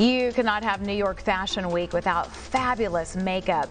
You cannot have New York Fashion Week without fabulous makeup.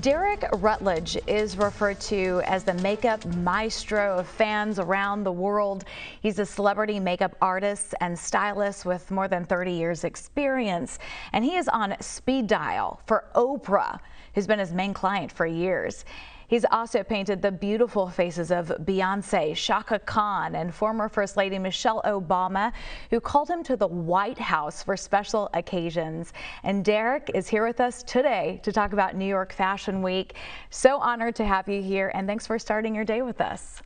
Derrick Rutledge is referred to as the makeup maestro of fans around the world. He's a celebrity makeup artist and stylist with more than 30 years experience, and he is on speed dial for Oprah, who's been his main client for years. He's also painted the beautiful faces of Beyonce, Chaka Khan, and former First Lady Michelle Obama, who called him to the White House for special occasions. And Derrick is here with us today to talk about New York Fashion Week. So honored to have you here, and thanks for starting your day with us.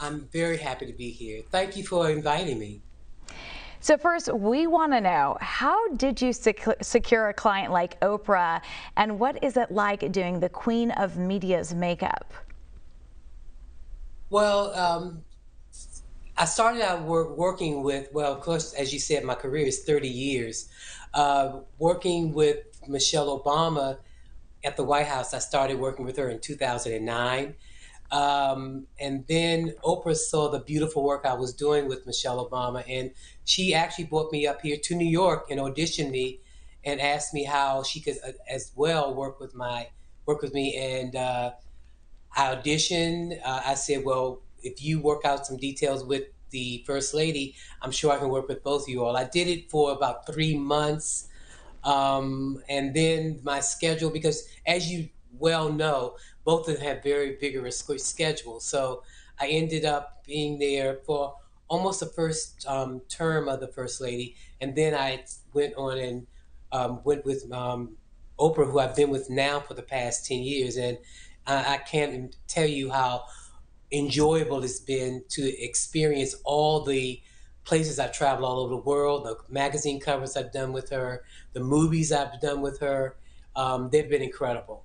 I'm very happy to be here. Thank you for inviting me. So first, we want to know, how did you sec secure a client like Oprah, and what is it like doing the Queen of Media's makeup? Well, um, I started out work, working with, well, of course, as you said, my career is 30 years. Uh, working with Michelle Obama at the White House, I started working with her in 2009. Um, and then Oprah saw the beautiful work I was doing with Michelle Obama, and she actually brought me up here to New York and auditioned me, and asked me how she could uh, as well work with my work with me. And uh, I auditioned. Uh, I said, "Well, if you work out some details with the first lady, I'm sure I can work with both of you all." I did it for about three months, um, and then my schedule because, as you well know, both of them have very vigorous schedules. So I ended up being there for almost the first um, term of the first lady, and then I went on and um, went with um, Oprah, who I've been with now for the past ten years, and I, I can't tell you how enjoyable it's been to experience all the places I've traveled all over the world, the magazine covers I've done with her, the movies I've done with her. Um, they've been incredible.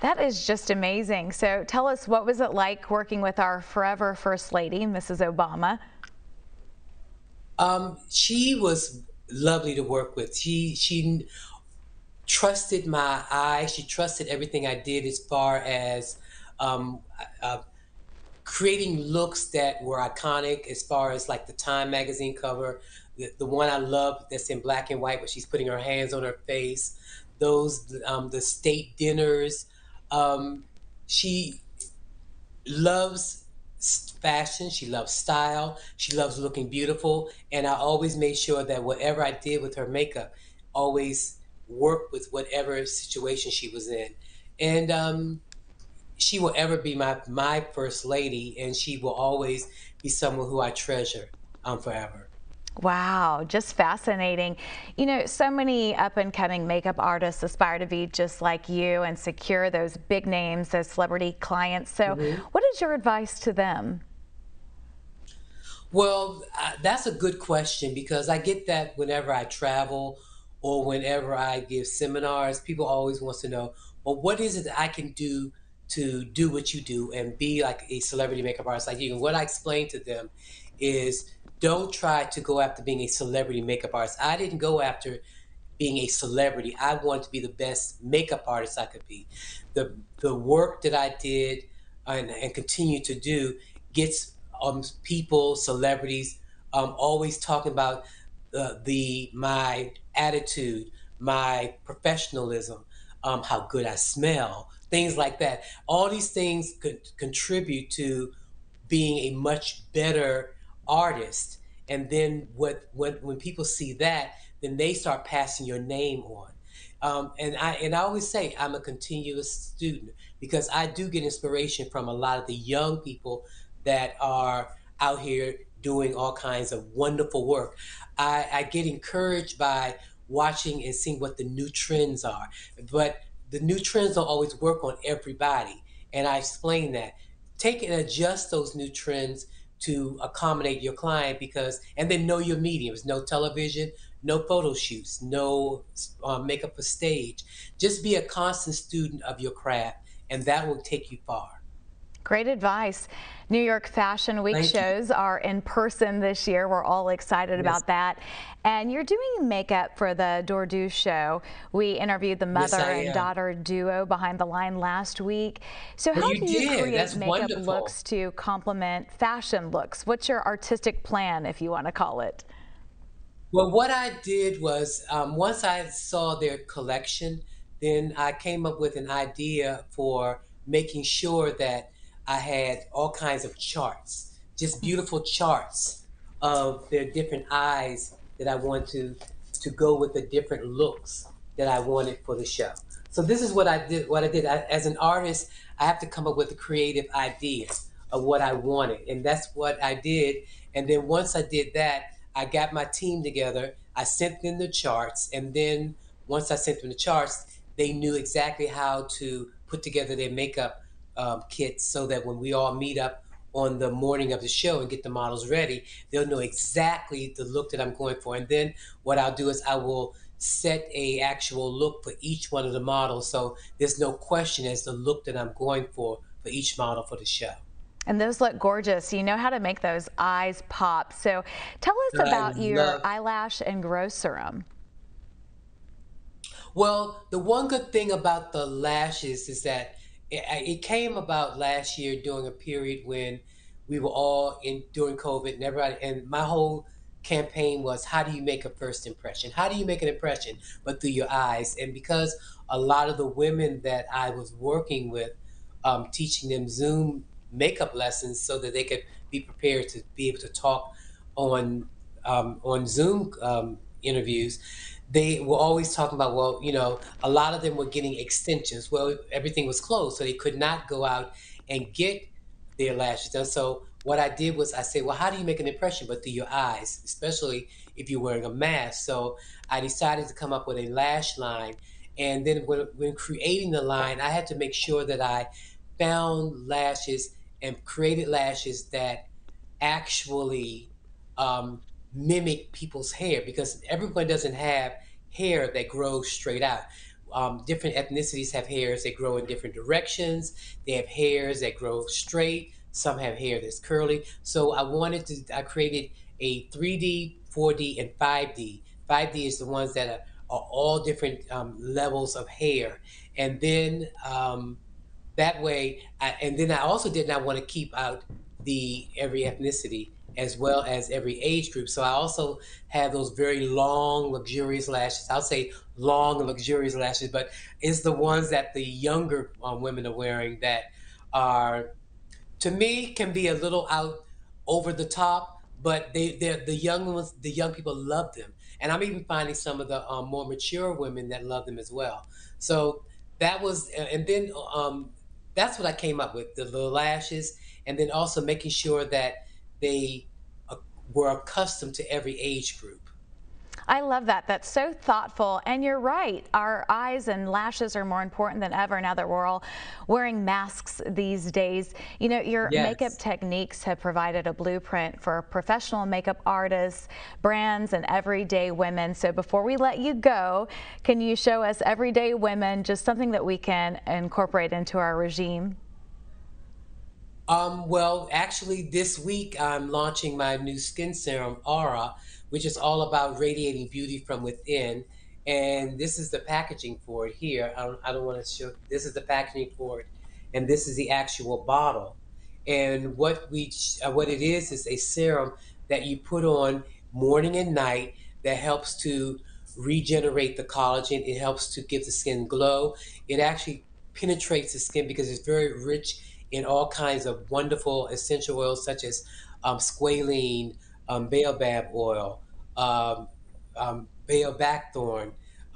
That is just amazing. So tell us, what was it like working with our forever First Lady, Mrs. Obama? Um, she was lovely to work with. She she trusted my eye. She trusted everything I did as far as um, uh, creating looks that were iconic. As far as like the Time magazine cover, the, the one I love that's in black and white, where she's putting her hands on her face. Those um, the state dinners. Um, she loves fashion. She loves style. She loves looking beautiful. And I always made sure that whatever I did with her makeup always worked with whatever situation she was in. And um, she will ever be my, my first lady, and she will always be someone who I treasure um, forever. Wow, just fascinating. You know, so many up and coming makeup artists aspire to be just like you and secure those big names, those celebrity clients. So, mm -hmm. what is your advice to them? Well, uh, that's a good question because I get that whenever I travel or whenever I give seminars, people always want to know, well, what is it that I can do to do what you do and be like a celebrity makeup artist like you? And what I explain to them is don't try to go after being a celebrity makeup artist. I didn't go after being a celebrity. I wanted to be the best makeup artist I could be. The the work that I did and, and continue to do gets um, people, celebrities, um, always talking about uh, the my attitude, my professionalism, um, how good I smell, things like that. All these things could contribute to being a much better artist and then what, what when people see that then they start passing your name on um, and I and I always say I'm a continuous student because I do get inspiration from a lot of the young people that are out here doing all kinds of wonderful work. I, I get encouraged by watching and seeing what the new trends are, but the new trends don't always work on everybody, and I explain that. Take and adjust those new trends to accommodate your client because and then know your mediums no television no photo shoots no uh, makeup for stage. Just be a constant student of your craft and that will take you far Great advice. New York Fashion Week Thank shows you. are in person this year. We're all excited yes. about that. And you're doing makeup for the Dordu show. We interviewed the mother yes, and daughter duo behind the line last week. So well, how you do you did. create That's makeup wonderful. looks to complement fashion looks? What's your artistic plan, if you want to call it? Well, what I did was um, once I saw their collection, then I came up with an idea for making sure that I had all kinds of charts, just mm-hmm. beautiful charts of their different eyes that I wanted to to go with the different looks that I wanted for the show. So this is what I did. What I did I, as an artist, I have to come up with a creative idea of what I wanted, and that's what I did. And then once I did that, I got my team together. I sent them the charts, and then once I sent them the charts, they knew exactly how to put together their makeup um, kits so that when we all meet up on the morning of the show and get the models ready, they'll know exactly the look that I'm going for. And then what I'll do is I will set a actual look for each one of the models so there's no question as the look that I'm going for for each model for the show. And those look gorgeous. You know how to make those eyes pop. So tell us about your eyelash and grow serum. Well, the one good thing about the lashes is that it, it came about last year during a period when we were all in during COVID and everybody, and my whole campaign was how do you make a first impression? How do you make an impression? But through your eyes. And because a lot of the women that I was working with, um, teaching them Zoom makeup lessons so that they could be prepared to be able to talk on um, on Zoom um, interviews, they were always talking about, well, you know, a lot of them were getting extensions. Well, everything was closed, so they could not go out and get their lashes done. So what I did was I said, well, how do you make an impression? But through your eyes, especially if you're wearing a mask. So I decided to come up with a lash line. And then when, when creating the line, I had to make sure that I found lashes and created lashes that actually um, mimic people's hair because everyone doesn't have hair that grows straight out. Um, different ethnicities have hairs that grow in different directions. They have hairs that grow straight. Some have hair that's curly. So I wanted to, I created a 3D, 4D, and 5D. 5D is the ones that are, are all different um, levels of hair. And then um, that way, I, and then I also did not want to keep out the every ethnicity as well as every age group. So I also have those very long, luxurious lashes. I'll say long, luxurious lashes, but it's the ones that the younger um, women are wearing that are, to me, can be a little out over the top. But they, they're the young ones. The young people love them, and I'm even finding some of the um, more mature women that love them as well. So that was, and then um, that's what I came up with the, the lashes, and then also making sure that they uh, were accustomed to every age group. I love that. That's so thoughtful. And you're right. Our eyes and lashes are more important than ever now that we're all wearing masks these days. You know, your yes. makeup techniques have provided a blueprint for professional makeup artists, brands, and everyday women. So before we let you go, can you show us everyday women just something that we can incorporate into our regime? Um, well, actually, this week I'm launching my new skin serum, Aura, which is all about radiating beauty from within. And this is the packaging for it here. I don't, don't want to show, this is the packaging for it. And this is the actual bottle. And what we, uh, what it is, is a serum that you put on morning and night that helps to regenerate the collagen. It helps to give the skin glow. It actually penetrates the skin because it's very rich in all kinds of wonderful essential oils such as um, squalene, um, baobab oil, um, um,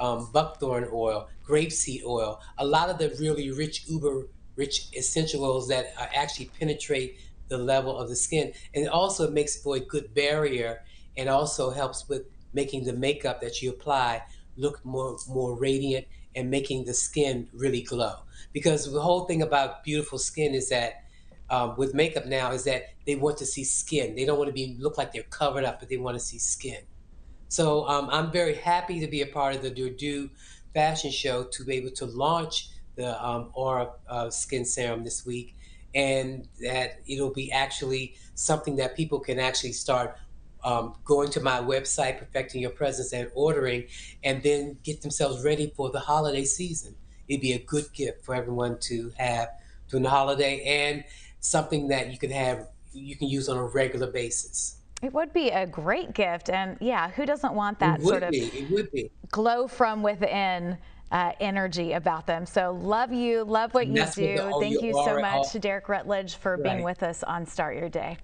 um, buckthorn oil, grapeseed oil, a lot of the really rich, uber rich essential oils that actually penetrate the level of the skin. And it also makes for a good barrier and also helps with making the makeup that you apply look more more radiant and making the skin really glow. Because the whole thing about beautiful skin is that um, with makeup now is that they want to see skin. They don't want to be look like they're covered up, but they want to see skin. So um, I'm very happy to be a part of the Durdu fashion show to be able to launch the um, Aura uh, Skin Serum this week, and that it'll be actually something that people can actually start um, going to my website, perfecting your presence, and ordering, and then get themselves ready for the holiday season. It'd be a good gift for everyone to have during the holiday and something that you can have you can use on a regular basis. It would be a great gift. And yeah, who doesn't want that sort of it would be. glow from within? Uh, energy about them. So love you, love what you do. Thank you so much, to Derrick Rutledge, for right. being with us on Start Your Day.